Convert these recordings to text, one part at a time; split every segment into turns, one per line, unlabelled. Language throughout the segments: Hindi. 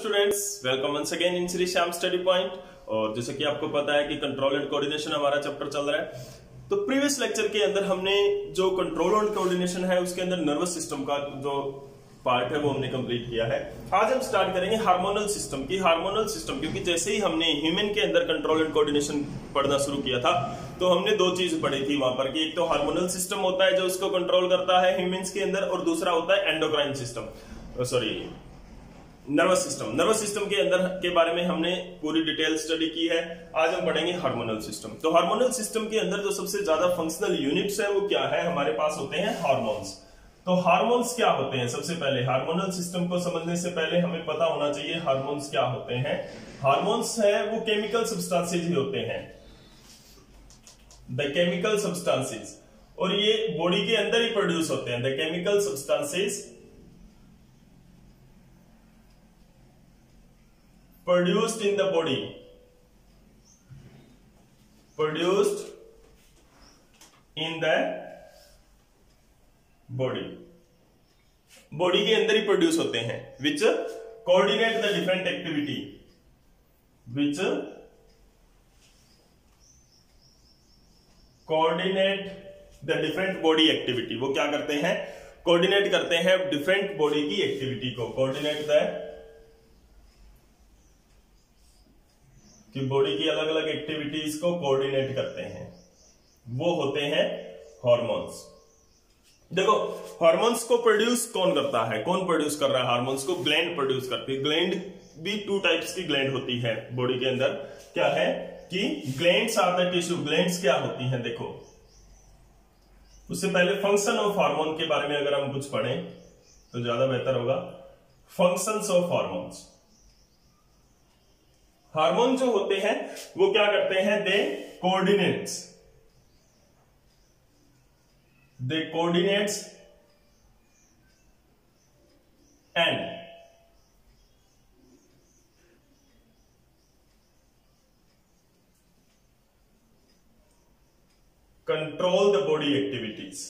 Students welcome once again in Shri Shyam study point और जैसे कि आपको पता है कि कंट्रोल एंड कोऑर्डिनेशन हमारा चैप्टर चल रहा है। तो प्रीवियस लेक्चर के अंदर हमने जो कंट्रोल एंड कोऑर्डिनेशन है, उसके अंदर नर्वस सिस्टम का जो पार्ट है, वो हमने कंप्लीट किया है। आज हम स्टार्ट करेंगे हार्मोनल सिस्टम की। हार्मोनल सिस्टम क्योंकि जैसे ही हमने ह्यूमन के अंदर कंट्रोल एंड कोऑर्डिनेशन पढ़ना शुरू किया था तो हमने दो चीज़ पढ़ी थी वहाँ पर कि एक तो हार्मोनल सिस्टम होता है जो उसको कंट्रोल करता है ह्यूमंस के अंदर और दूसरा होता है endocrine system sorry nervous system nervous system के अंदर के बारे में हमने पूरी डिटेल स्टडी की है। आज हम पढ़ेंगे हार्मोनल सिस्टम तो हार्मोनल सिस्टम के अंदर जो सबसे ज़्यादा फंक्शनल यूनिट्स है, वो क्या है? हमारे पास होते हैं हार्मोन्स तो हार्मोन्स क्या होते हैं? सबसे पहले हार्मोनल सिस्टम को समझने से पहले हमें पता होना चाहिए हार्मोन्स क्या होते हैं। हार्मोन्स है, वो केमिकल सब्सटेंसेज ही होते हैं। द केमिकल सब्सटेंसेज और ये बॉडी के अंदर ही प्रोड्यूस होते हैं। The chemical substances produced in the body. Produced in the body. Body के अंदर ही प्रोड्यूस होते हैं which coordinate the different activity which coordinate the different body activity वो क्या करते हैं? कोऑर्डिनेट करते हैं डिफरेंट बॉडी की एक्टिविटी को कोऑर्डिनेट द कि बॉडी की अलग अलग एक्टिविटीज़ को कोऑर्डिनेट करते हैं। वो होते हैं हॉर्मोन्स देखो हॉर्मोन्स को प्रोड्यूस कौन करता है? कौन प्रोड्यूस कर रहा है हार्मोन्स को? ग्लैंड प्रोड्यूस करती है। ग्लैंड भी टू टाइप्स की ग्लैंड होती है बॉडी के अंदर। क्या है? कि glands are the tissue glands क्या होती हैं? देखो। उससे पहले फ़ंक्शन ऑफ़ हार्मोन के बारे में अगर हम कुछ पढ़ें तो ज़्यादा बेहतर होगा। फ़ंक्शंस ऑफ़ हार्मोन्स हार्मोन जो होते हैं, वो क्या करते हैं? They coordinates they coordinates and control the body activities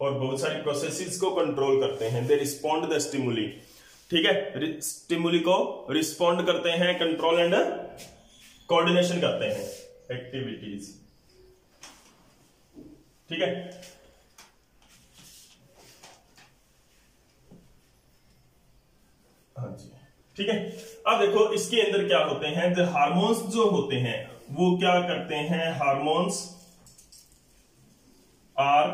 और बहुत सारी प्रोसेसेस को कंट्रोल करते हैं। दे रिस्पॉन्ड द स्टिमुली ठीक है? स्टिमुली को रिस्पॉन्ड करते हैं कंट्रोल एंड कोऑर्डिनेशन करते हैं एक्टिविटीज़ ठीक है? हाँ जी। ठीक है? अब देखो, इसके अंदर क्या होते हैं? जो हार्मोन्स जो होते हैं, वो क्या करते हैं? Hormones are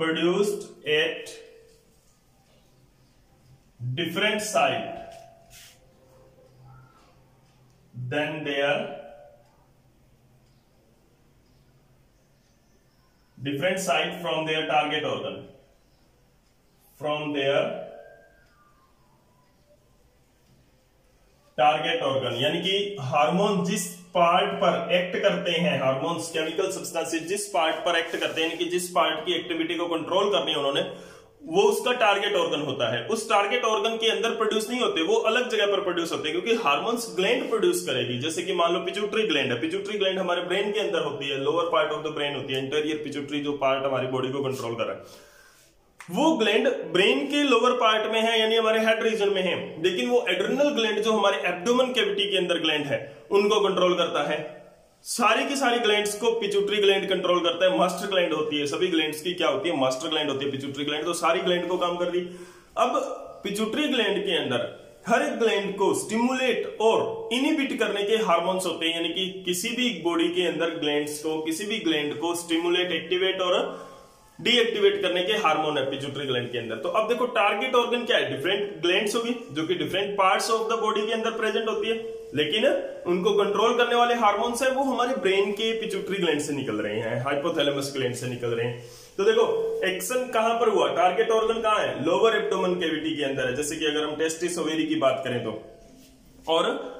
produced at different site than their different site from their target organ, from their target organ यानी कि हार्मोन जिस पार्ट पर एक्ट करते हैं हार्मोन्स केमिकल सब्सटेंसेस जिस पार्ट पर एक्ट करते हैं, यानी कि जिस पार्ट की एक्टिविटी को कंट्रोल करनी है उन्होंने वो उसका टारगेट ऑर्गन होता है। उस टारगेट ऑर्गन के अंदर प्रोड्यूस नहीं होते, वो अलग जगह पर प्रोड्यूस होते हैं, क्योंकि हार्मोन्स ग्लैंड प्रोड्यूस करेगी। जैसे कि मान लो पिचुट्री ग्लैंड है। पिचुट्री ग्लैंड हमारे ब्रेन के अंदर होती है lower part of the brain होती है इंटीरियर पिचुट्री जो पार्ट हमारी बॉडी को कंट्रोल कर रहा है। वो ग्लैंड ब्रेन के लोअर पार्ट में है, यानी हमारे हेड रीजन में है। लेकिन वो एड्रिनल ग्लैंड जो हमारे एब्डोमन कैविटी के अंदर ग्लैंड है, उनको कंट्रोल करता है। सारी की सारी ग्लैंड्स को पिचुट्री ग्लैंड कंट्रोल करता है मास्टर ग्लैंड होती है, सभी ग्लैंड्स की क्या होती है मास्टर ग्लैंड होती है पिचुट्री ग्लैंड तो सारी ग्लैंड को काम कर रही अब पिचुट्री ग्लैंड के अंदर हर एक ग्लैंड को स्टिमुलेट और इनिबिट करने के हार्मोन्स होते हैं, यानी कि किसी भी बॉडी के अंदर ग्लैंड्स को, किसी भी ग्लैंड को स्टिमुलेट एक्टिवेट और डीएक्टिवेट करने के हार्मोन है पिचुट्री ग्लैंड के अंदर। तो अब देखो टारगेट ऑर्गन क्या है? डिफरेंट ग्लैंड्स होगी, जो कि different parts of the body के अंदर प्रेजेंट होती है। लेकिन उनको कंट्रोल करने वाले हार्मोन्स है, वो हमारे ब्रेन के पिचुट्री ग्लैंड से निकल रहे हैं हाइपोथैलेमस ग्लैंड से निकल रहे हैं। तो देखो, एक्शन कहाँ पर हुआ? टारगेट ऑर्गन कहाँ है? लोअर एब्डोमन कैविटी के अंदर है। जैसे कि अगर हम टेस्टिस ओवेरी की बात करें तो। और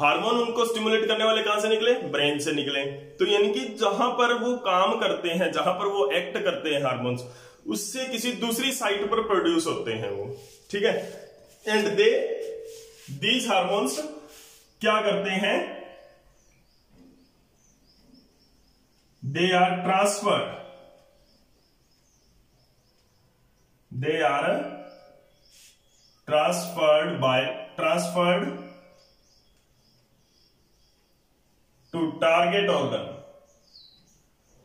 हार्मोन उनको स्टिमुलेट करने वाले कहाँ से निकले? ब्रेन से निकले। तो यानी कि जहाँ पर वो काम करते हैं, जहाँ पर वो एक्ट करते हैं हार्मोन्स उससे किसी दूसरी साइट पर प्रोड्यूस होते हैं वो। ठीक है? एंड दे दीज हार्मोन्स क्या करते हैं? They are transferred they are transferred by, transferred to target organ.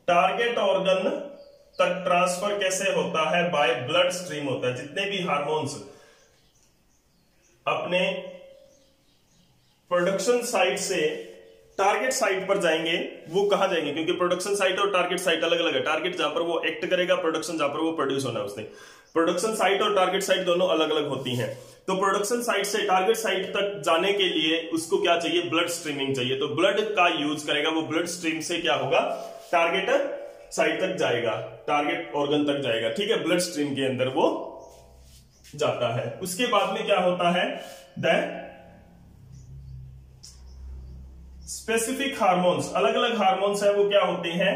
Target organ तक ट्रांसफ़र कैसे होता है? बाय ब्लड स्ट्रीम होता है। जितने भी हार्मोन्स अपने प्रोडक्शन साइट से टारगेट साइट पर जाएँगे, वो कहा जाएँगे? क्योंकि प्रोडक्शन साइट और टारगेट साइट अलग अलग है। टारगेट जहाँ पर वो एक्ट करेगा, प्रोडक्शन जहाँ पर वो प्रोड्यूस होना है उसने। प्रोडक्शन साइट और टारगेट साइट दोनों अलग अलग होती हैं। तो प्रोडक्शन साइट से टारगेट साइट तक जाने के लिए उसको क्या चाहिए? ब्लड स्ट्रीमिंग चाहिए। तो ब्लड का यूज़ करेगा, वो ब्लड स्ट्रीम से क्या होगा? टारगेट साइट तक जाएगा, टारगेट ऑर्गन तक जाएगा। ठीक है? ब्लड स्ट्रीम के अंदर वो जाता है। उसके बाद में क्या होता है? द स्पेसिफिक हार्मोन्स अलग अलग हार्मोन्स है, वो क्या होते हैं?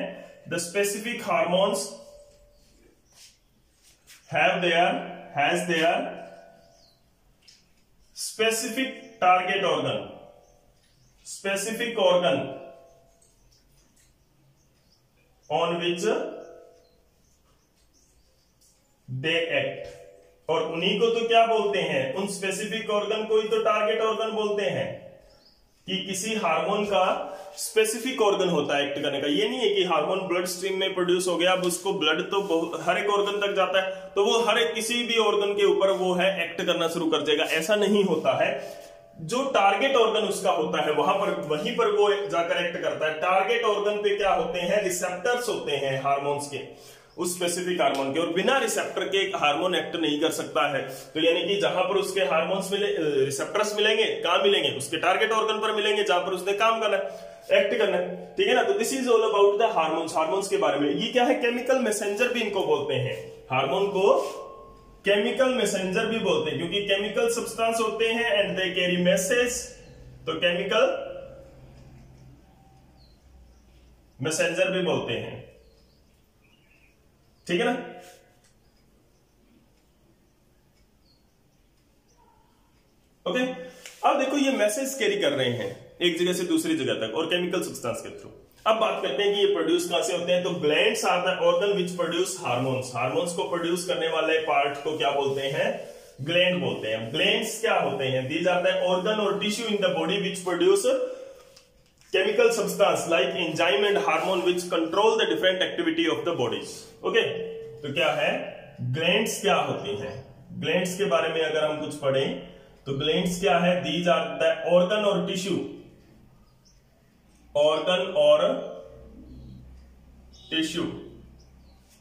The specific hormones have their has their specific target organ specific organ on which they act और उन्हीं को तो क्या बोलते हैं? उन स्पेसिफिक ऑर्गन को ही तो टारगेट ऑर्गन बोलते हैं। कि किसी हार्मोन का स्पेसिफिक ऑर्गन होता है एक्ट करने का। ये नहीं है कि हार्मोन ब्लड स्ट्रीम में प्रोड्यूस हो गया, अब उसको ब्लड तो हर एक ऑर्गन तक जाता है तो वो हर एक किसी भी ऑर्गन के ऊपर वो है एक्ट करना शुरू कर देगा। ऐसा नहीं होता है। जो टारगेट ऑर्गन उसका होता है, वहाँ पर, वहीं पर वो जाकर एक्ट करता है। टारगेट ऑर्गन पे क्या होते हैं? रिसेप्टर्स होते हैं हार्मोन्स के। उस स्पेसिफिक हार्मोन के, और बिना रिसेप्टर के एक हार्मोन एक्ट नहीं कर सकता है। तो यानी कि जहाँ पर उसके हार्मोन्स मिले रिसेप्टर्स मिलेंगे, कहाँ मिलेंगे? उसके टारगेट ऑर्गन पर मिलेंगे, जहाँ पर उसने काम करना एक्ट करना है। ठीक है ना? तो this is all about the hormones hormones के बारे में। ये क्या है? केमिकल मैसेंजर भी इनको बोलते हैं। हार्मोन को केमिकल मैसेंजर भी बोलते हैं, क्योंकि केमिकल सब्सटेंस होते हैं एंड दे कैरी मैसेज तो केमिकल मैसेंजर भी बोलते हैं। ठीक है ना? ओके अब देखो, ये मैसेज कैरी कर रहे हैं एक जगह से दूसरी जगह तक और केमिकल सब्सटेंस के थ्रू अब बात करते हैं कि ये प्रोड्यूस कहाँ से होते हैं? तो glands are the organ which produce hormones hormones को प्रोड्यूस करने वाले पार्ट को क्या बोलते हैं? ग्लैंड बोलते हैं। ग्लैंड्स क्या होते हैं? दीज आर द ऑर्गन और tissue in the body which produce chemical substance like enzyme and hormone which control the different activity of the bodies okay तो क्या है ग्लैंड्स क्या होती हैं ग्लैंड्स के बारे में अगर हम कुछ पढ़ें तो ग्लैंड्स क्या है दीज आर द ऑर्गन और टिश्यू ऑर्गन और tissue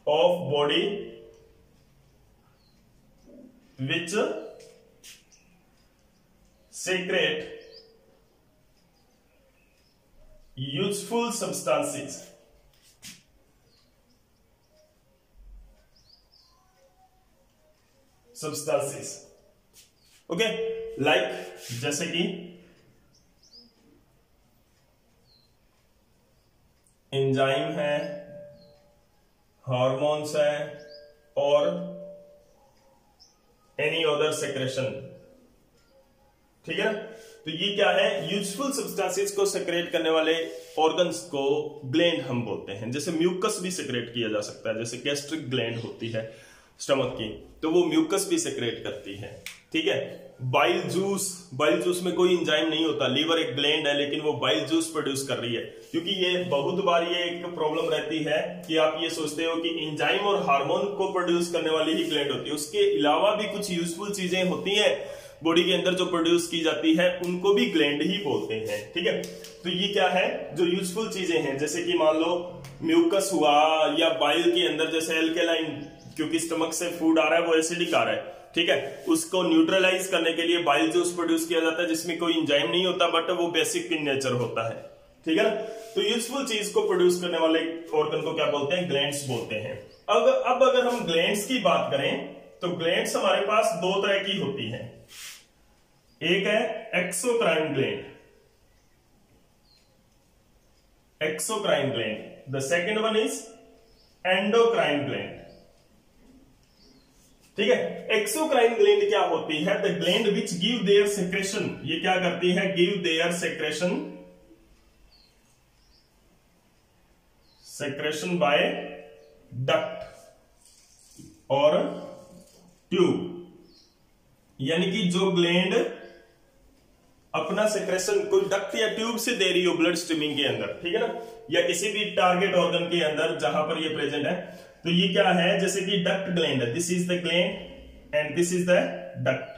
of body which secrete useful substances. Substances. Okay like जैसे कि एंजाइम है हार्मोन्स है, और एनी अदर सेक्रेशन ठीक है? तो ये क्या है? यूजफुल सब्सटेंसेस को सेक्रेट करने वाले ऑर्गन्स को ग्लैंड हम बोलते हैं। जैसे म्यूकस भी सेक्रेट किया जा सकता है। जैसे गैस्ट्रिक ग्लैंड होती है स्टमक की तो वो म्यूकस भी सेक्रेट करती है। ठीक है? बाइल जूस बाइल जूस में कोई इंजाइम नहीं होता। लीवर एक ग्लैंड है, लेकिन वो बाइल जूस प्रोड्यूस कर रही है। क्योंकि ये बहुत बार ये एक प्रॉब्लम रहती है कि आप ये सोचते हो कि इंजाइम और हार्मोन को प्रोड्यूस करने वाली ही ग्लैंड होती है। उसके अलावा भी कुछ यूजफुल चीज़ें होती हैं। बॉडी के अंदर जो प्रोड्यूस की जाती है, उनको भी ग्लैंड ही बोलते हैं, ठीक है? तो ये क्या है? जो यूजफुल चीज़ें हैं, जैसे कि मान लो म्यूकस हुआ या बाइल के अंदर, जैसे एल्केलाइन क्योंकि स्टमक से फ़ूड आ रहा है, वो एसिडिक आ रहा है, ठीक है? उसको न्यूट्रलाइज करने के लिए बाइल जूस प्रोड्यूस किया जाता है, जिसमें कोई इंजाइम नहीं होता बट वो बेसिक इन नेचर होता है, ठीक है? तो यूजफुल चीज़ को प्रोड्यूस करने वाले ऑर्गन को क्या बोलते हैं? ग्लैंड्स बोलते हैं। अब अब अगर हम ग्लैंड्स की बात करें तो ग्लैंड्स हमारे पास दो तरह की होती हैं। एक है exocrine gland exocrine gland the second one is endocrine gland ठीक है? एक्सोक्राइन ग्लैंड क्या होती है? The gland which give their secretion ये क्या करती है? Give their secretion secretion by duct और ट्यूब यानी कि जो ग्लैंड अपना सेक्रेशन कोई डक्ट या ट्यूब से दे रही हो ब्लड स्ट्रीमिंग के अंदर, ठीक है ना? या किसी भी टारगेट ऑर्गन के अंदर जहाँ पर ये प्रेजेंट है तो ये क्या है? जैसे कि डक्ट ग्लैंड है this is the gland and this is the duct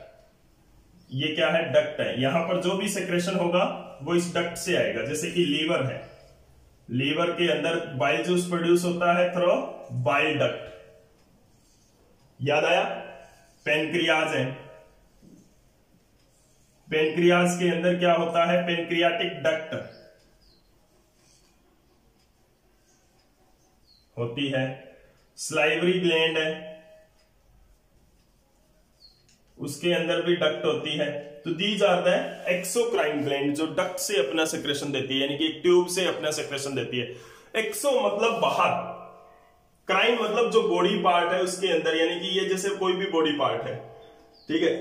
ये क्या है? डक्ट है। यहाँ पर जो भी सेक्रेशन होगा, वो इस डक्ट से आएगा। जैसे कि लीवर है। लीवर के अंदर बाइल जूस प्रोड्यूस होता है थ्रो बाइल डक्ट याद आया? पेनक्रियाज है। पेनक्रियाज के अंदर क्या होता है? पेनक्रियाटिक डक्ट होती है। स्लाइवरी ग्लैंड है। उसके अंदर भी डक्ट होती है। तो दी जाता है एक्सोक्राइन ग्लैंड, जो डक्ट से अपना सेक्रेशन देती है, यानी कि एक ट्यूब से अपना सेक्रेशन देती है। एक्सो मतलब बाहर। क्राइन मतलब जो बॉडी पार्ट है उसके अंदर, यानी कि ये जैसे कोई भी बॉडी पार्ट है। ठीक है?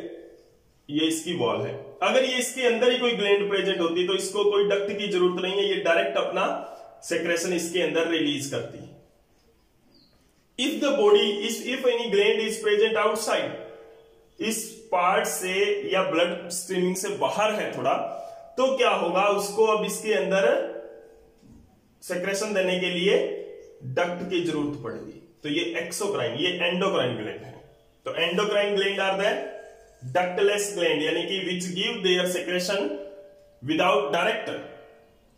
ये इसकी वॉल है। अगर ये इसके अंदर ही कोई ग्लैंड प्रेजेंट होती तो इसको कोई डक्ट की ज़रूरत नहीं है, ये डायरेक्ट अपना सेक्रेशन इसके अंदर रिलीज़ करती if the body is if any gland is present outside इस पार्ट से या ब्लड स्ट्रीमिंग से बाहर है थोड़ा तो क्या होगा, उसको अब इसके अंदर सेक्रेशन देने के लिए डक्ट की ज़रूरत पड़ेगी। तो ये एक्सोक्राइन ये एंडोक्राइन ग्लैंड है। तो endocrine gland are the ductless gland यानी कि which give their secretion without direct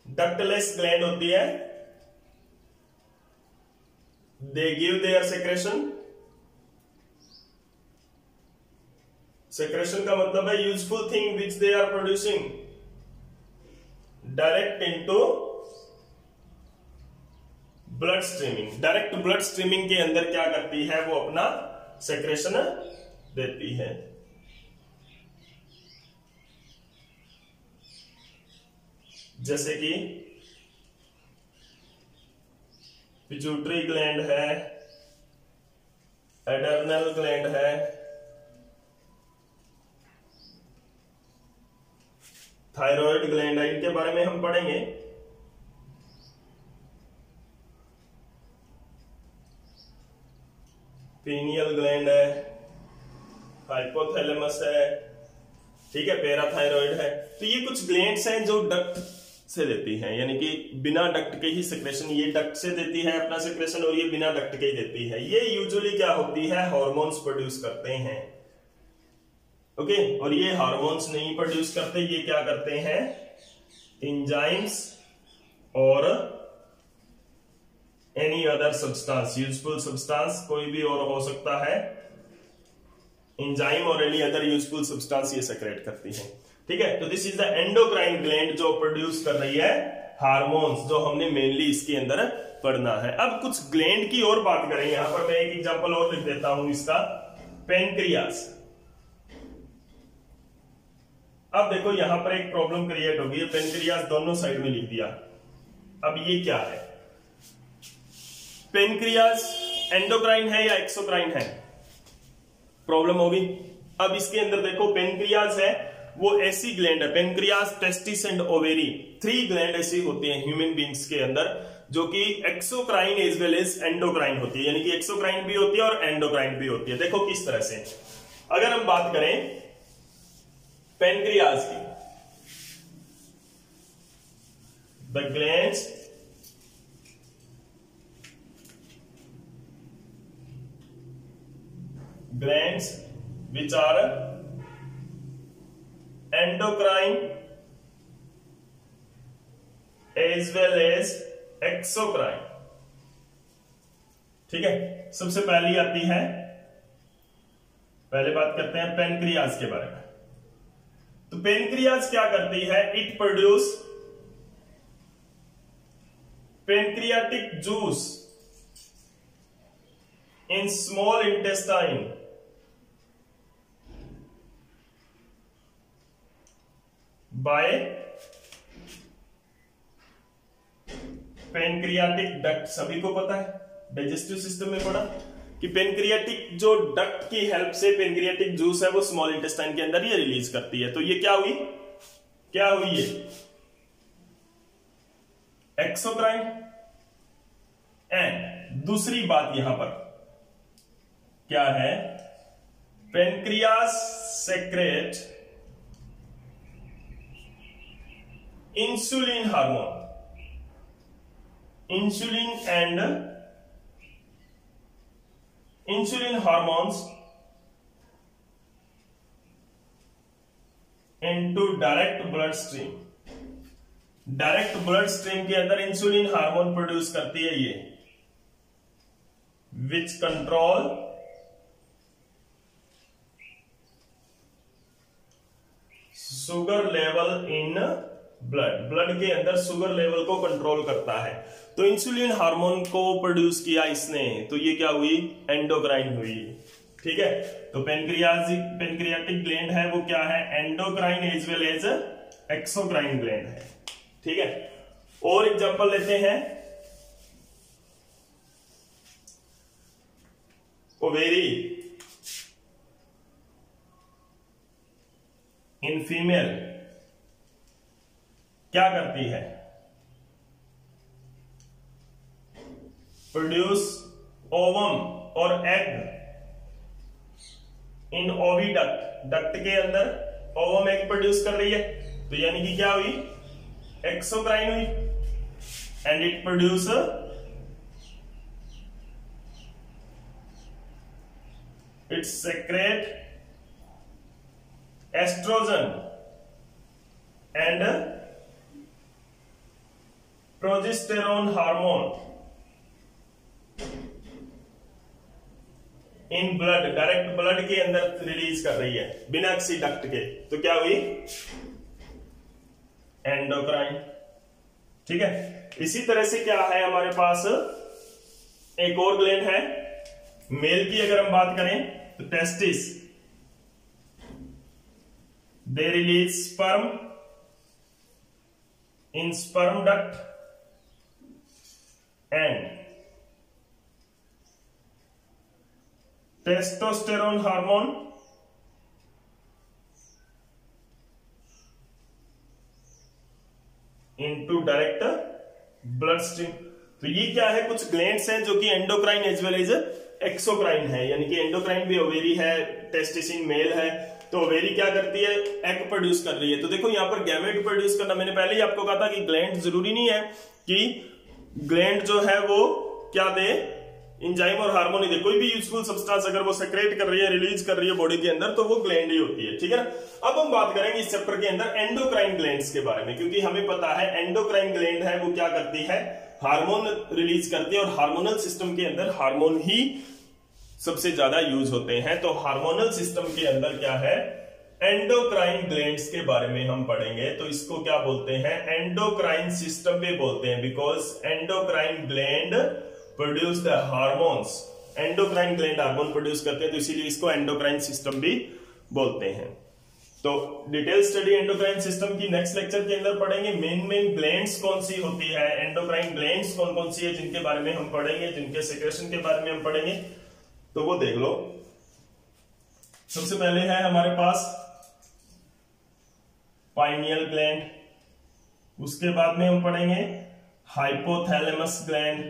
ductless gland होती है। They give their secretion secretion का मतलब है useful thing which they are producing direct into blood streaming direct blood streaming के अंदर क्या करती है? वो अपना सेक्रेशन देती है। जैसे कि पिचूटरी ग्लैंड है एडर्नल ग्लैंड है थायराइड ग्लैंड है, इनके बारे में हम पढ़ेंगे। पीनियल ग्लैंड है हाइपोथैलेमस है, ठीक है पैराथायरॉइड है। तो ये कुछ ग्लैंड्स हैं जो डक्ट से देती है, यानी कि बिना डक्ट के ही सिक्रेशन ये डक्ट से देती है अपना सिक्रेशन और ये बिना डक्ट के ही देती है। ये यूजुअली क्या होती है? हार्मोन्स प्रोड्यूस करते हैं। ओके और ये हार्मोन्स नहीं प्रोड्यूस करते, ये क्या करते हैं? इंजाइम्स और any other substance useful substance कोई भी और हो सकता है। इंजाइम और एनी अदर यूजफुल सब्सटेंस ये सेक्रेट करती है। ठीक है? तो this is the endocrine gland जो प्रोड्यूस कर रही है हार्मोन्स जो हमने मेनली इसके अंदर पढ़ना है। अब कुछ ग्लैंड की और बात करें। यहाँ पर मैं एक एग्जांपल और लिख देता हूँ इसका। पेनक्रियास अब देखो, यहाँ पर एक प्रॉब्लम क्रिएट होगी पेनक्रियास दोनों साइड में लिख दिया। अब ये क्या है? पेनक्रियास एंडोक्राइन है या एक्सोक्राइन है? प्रॉब्लम होगी। अब इसके अंदर देखो पेनक्रियास है वो ऐसी ग्लैंड है pancreas testis and ovary three gland ऐसी होती हैं ह्यूमन बींग्स के अंदर, जो कि exocrine as well as endocrine होती है। यानी कि एक्सोक्राइन भी होती है और एंडोक्राइन भी होती है। देखो किस तरह से। अगर हम बात करें पेनक्रियास की the gland glands which are endocrine as well as exocrine. ठीक है? सबसे पहली आती है, पहले बात करते हैं पेनक्रियाज के बारे में। तो पेनक्रियाज क्या करती है? It produce pancreatic juice in small intestine by pancreatic duct सभी को पता है? डाइजेस्टिव सिस्टम में पढ़ा कि पेनक्रियाटिक जो डक्ट की हेल्प से पेनक्रियाटिक जूस है, वो स्मॉल इंटेस्टाइन के अंदर ये रिलीज़ करती है। तो ये क्या हुई? क्या हुई ये? एक्सोक्राइन एंड दूसरी बात यहाँ पर क्या है? Pancreas secrete insulin hormone insulin and insulin hormones into direct blood stream direct blood stream के अंदर इंसुलिन हार्मोन प्रोड्यूस करती है ये which control sugar level in blood blood के अंदर शुगर लेवल को कंट्रोल करता है। तो इंसुलिन हार्मोन को प्रोड्यूस किया इसने तो ये क्या हुई? एंडोक्राइन हुई। ठीक है? तो पेनक्रियाजिक पेनक्रियाटिक ग्लैंड है, वो क्या है? Endocrine as well as exocrine gland है। ठीक है? और एग्जांपल लेते हैं। ओवेरी इन फीमेल क्या करती है? प्रोड्यूस ओवम और एग इन ओविडक्ट डक्ट के अंदर ओवम एग प्रोड्यूस कर रही है। तो यानी कि क्या हुई? एक्सोक्राइन हुई। And it produce it secrete oestrogen and progesterone hormone in blood direct blood के अंदर रिलीज़ कर रही है, बिना किसी डक्ट के। तो क्या हुई? एंडोक्राइन ठीक है? इसी तरह से क्या है हमारे पास? एक और ग्लैंड है। मेल की अगर हम बात करें तो testis they release sperm in sperm duct and testosterone hormone into direct blood stream तो ये क्या है? कुछ ग्लैंड्स हैं जो कि endocrine as well as exocrine है। यानी कि एंडोक्राइन भी ओवेरी है टेस्टिसिन मेल है। तो ओवेरी क्या करती है? एग प्रोड्यूस कर रही है। तो देखो, यहाँ पर गैमेट प्रोड्यूस करना, मैंने पहले ही आपको कहा था कि ग्लैंड ज़रूरी नहीं है कि ग्लैंड जो है वो क्या दे? इंजाइम और हार्मोन दे। कोई भी यूजफुल सब्सटेंस अगर वो सेक्रेट कर रही है रिलीज़ कर रही है बॉडी के अंदर तो वो ग्लैंड ही होती है, ठीक है ना? अब हम बात करेंगे इस चैप्टर के अंदर एंडोक्राइन ग्लैंड्स के बारे में, क्योंकि हमें पता है एंडोक्राइन ग्लैंड है, वो क्या करती है? हार्मोन रिलीज़ करती है और हार्मोनल सिस्टम के अंदर हार्मोन ही सबसे ज़्यादा यूज़ होते हैं। तो हार्मोनल सिस्टम के अंदर क्या है? एंडोक्राइन ग्लैंड्स के बारे में हम पढ़ेंगे तो इसको क्या बोलते हैं? एंडोक्राइन सिस्टम भी बोलते हैं because endocrine gland produce the hormones endocrine gland hormone produce करते हैं तो इसीलिए इसको एंडोक्राइन सिस्टम भी बोलते हैं। तो डिटेल स्टडी एंडोक्राइन सिस्टम की नेक्स्ट लेक्चर के अंदर पढ़ेंगे मेन मेन ग्लैंड्स कौन सी होती है? एंडोक्राइन ग्लैंड्स कौन कौन सी है, जिनके बारे में हम पढ़ेंगे, जिनके सिक्रेशन के बारे में हम पढ़ेंगे तो वो देख लो। सबसे पहले है हमारे पास पाइनियल ग्लैंड उसके बाद में हम पढ़ेंगे हाइपोथैलेमस ग्लैंड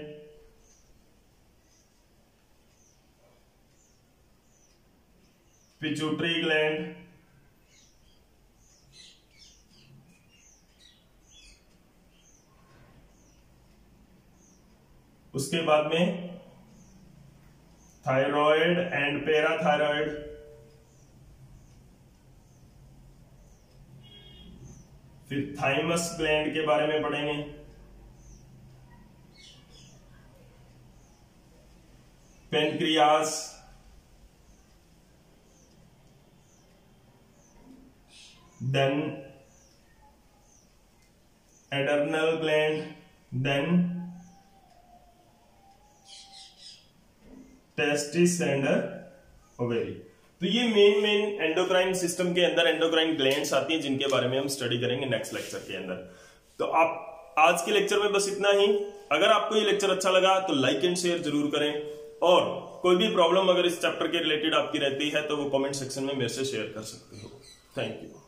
पिचुट्री ग्लैंड उसके बाद में थायराइड एंड पैराथायराइड फिर थाइमस ग्लैंड के बारे में पढ़ेंगे। Pancreas then adrenal gland then testis and ovary तो ये मेन मेन एंडोक्राइन सिस्टम के अंदर एंडोक्राइन ग्लैंड्स आती हैं जिनके बारे में हम स्टडी करेंगे नेक्स्ट लेक्चर के अंदर। तो आप, आज के लेक्चर में बस इतना ही। अगर आपको ये लेक्चर अच्छा लगा तो लाइक एंड शेयर ज़रूर करें। और कोई भी प्रॉब्लम अगर इस चैप्टर के रिलेटेड आपकी रहती है तो वो कमेंट सेक्शन में मेरे से शेयर कर सकते हो। Thank you